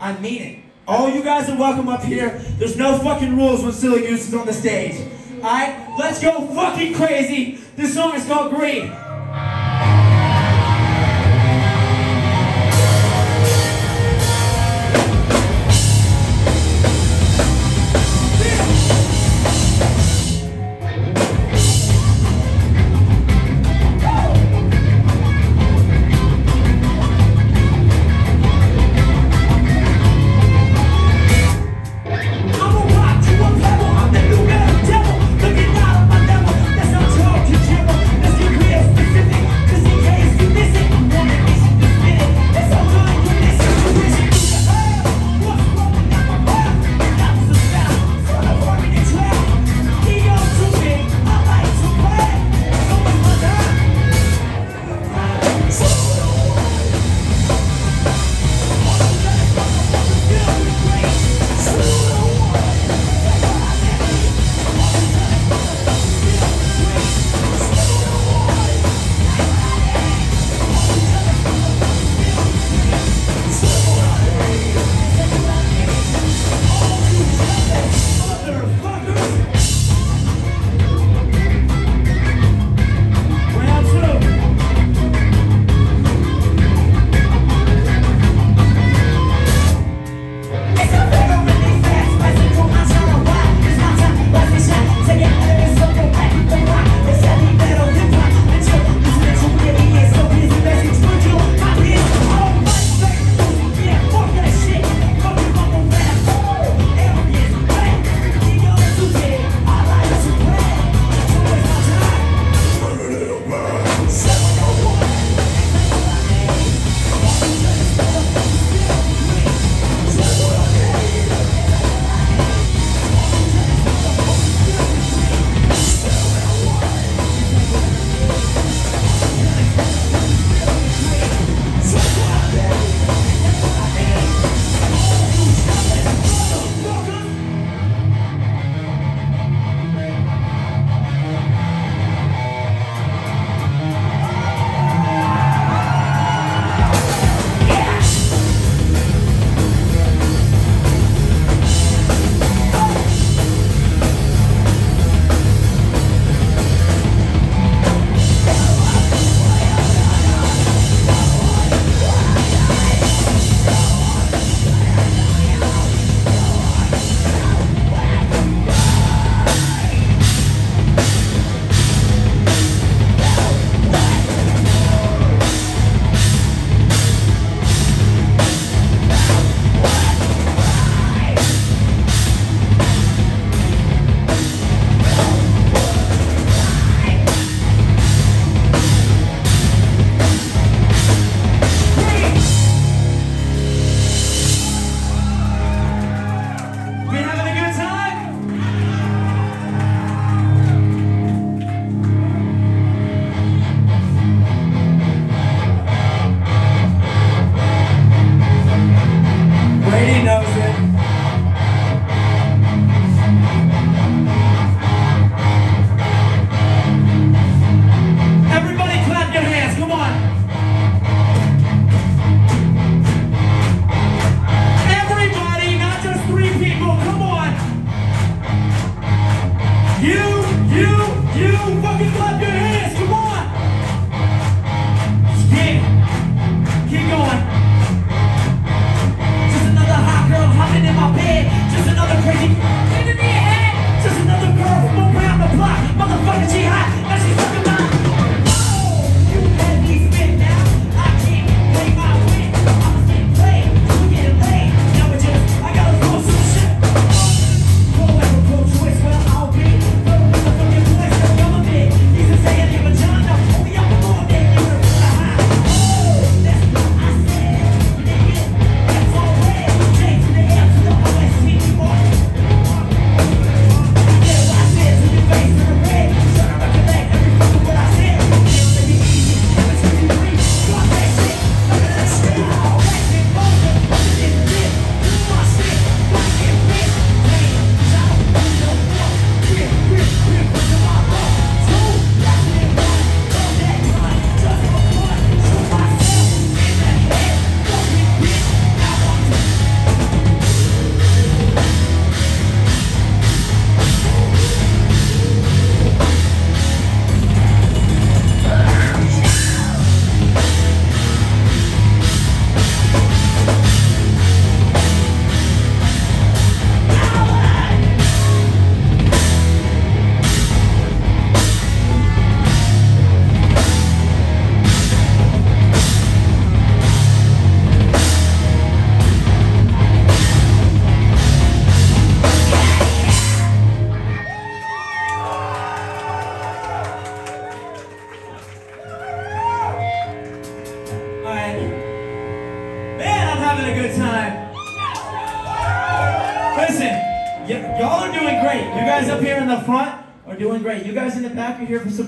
I mean it. All you guys are welcome up here. There's no fucking rules when Silly Goose is on the stage. Alright? Let's go fucking crazy. This song is called Green.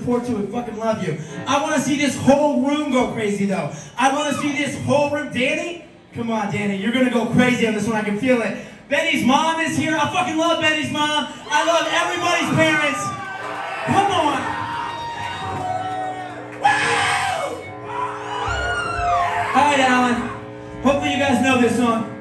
Support too. We fucking love you. I want to see this whole room go crazy though. I want to see this whole room. Danny, come on, Danny. You're gonna go crazy on this one. I can feel it. Benny's mom is here. I fucking love Benny's mom. I love everybody's parents. Come on. Right, Alan. Hopefully you guys know this song.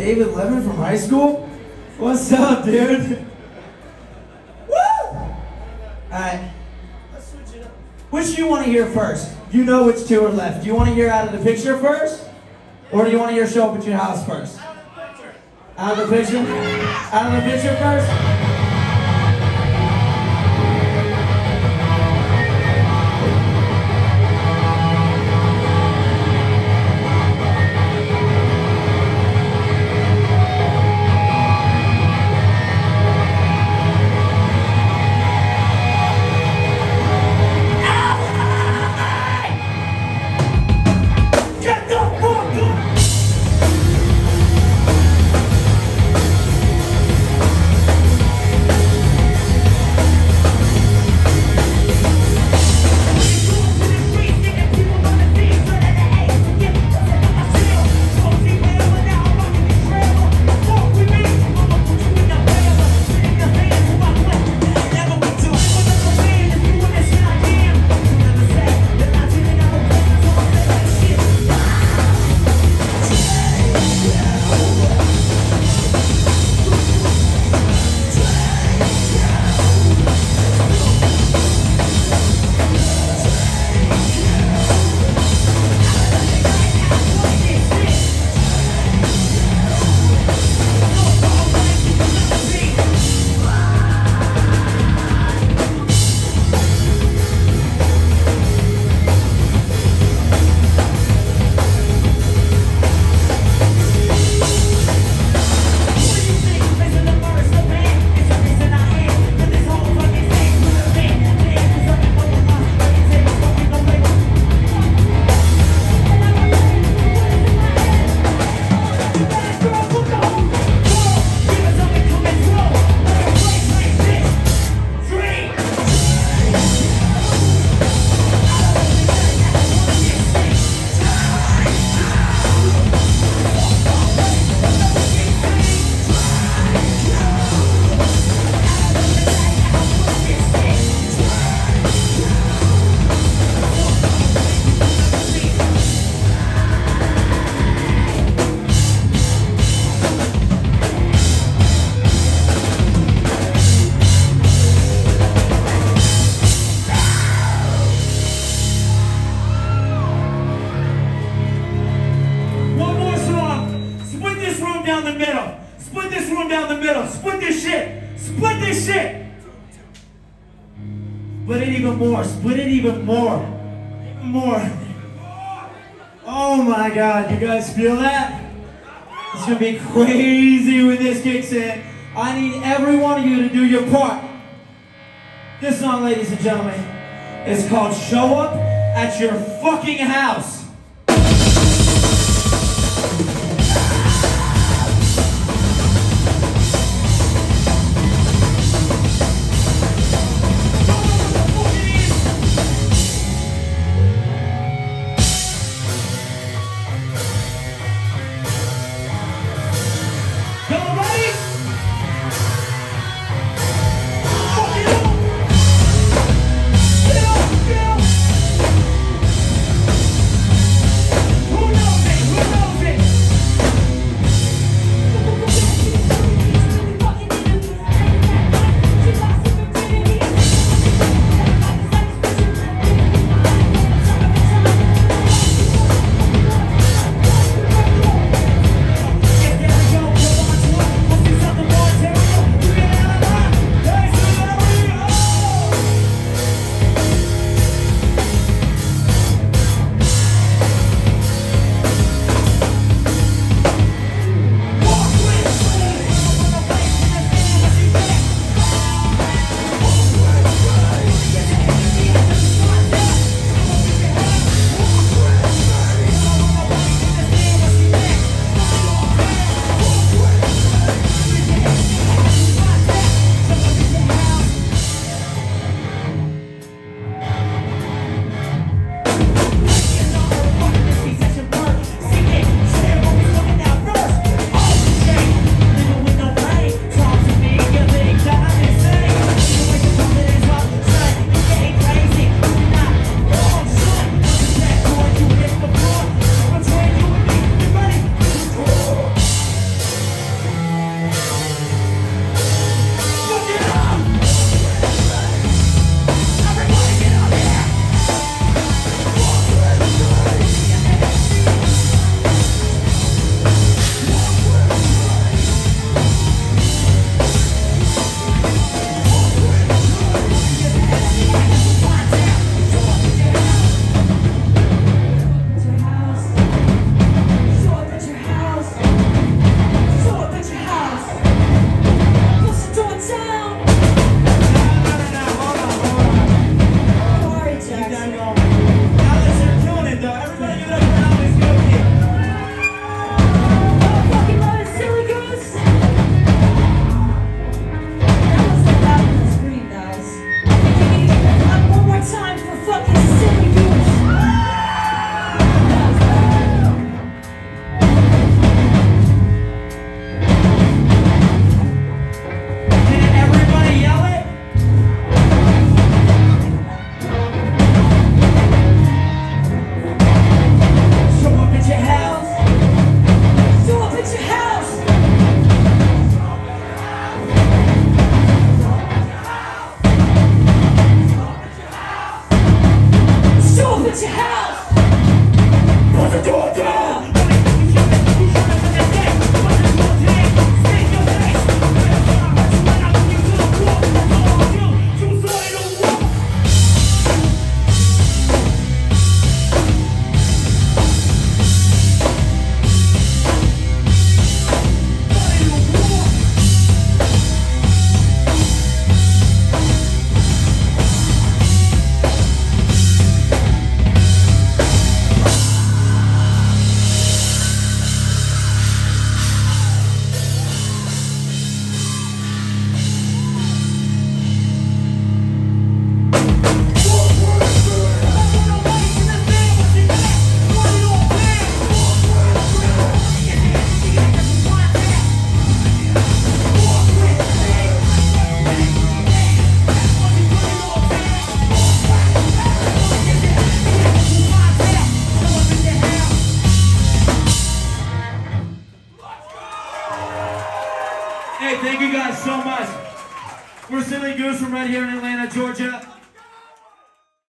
David Levin from high school? What's up, dude? Woo! Alright, let's switch it up. Which do you want to hear first? You know which two are left. Do you want to hear out of the picture first? Or do you want to hear show up at your house first? Out of the picture? Out of the picture first? crazy when this kicks in. I need every one of you to do your part. This song, ladies and gentlemen, is called Show Up at Your Fucking House.